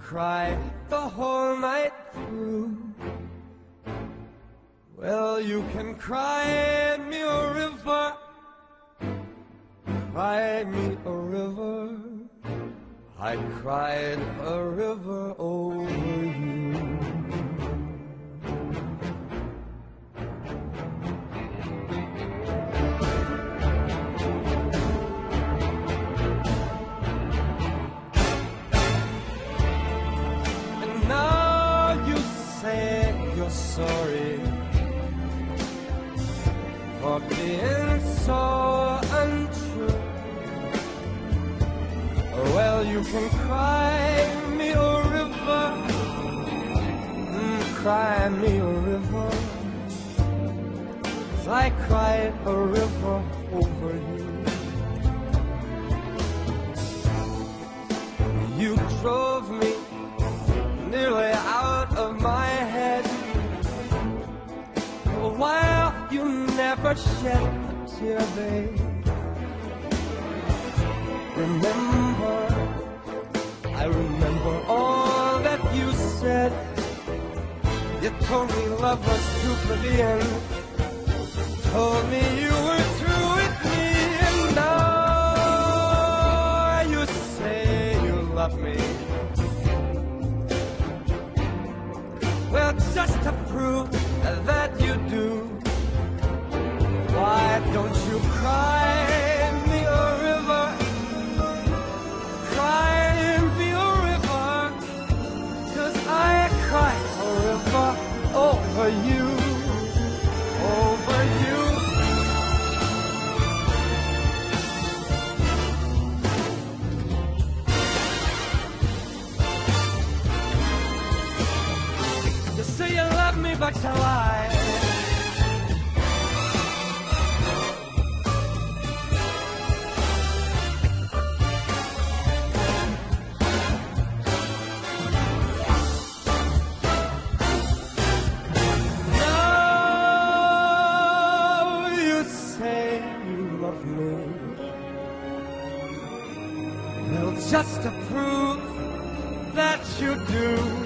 cry the whole night through. Well, you can cry me a river, cry me a river. I cried a river over you're sorry for being so untrue. Well, you can cry me a river, mm, cry me a river. I cried a river over. You never shed a tear, babe. Remember, I remember all that you said. You told me love was too plebeian. Told me you were through but you lie. Well, just to prove that you do.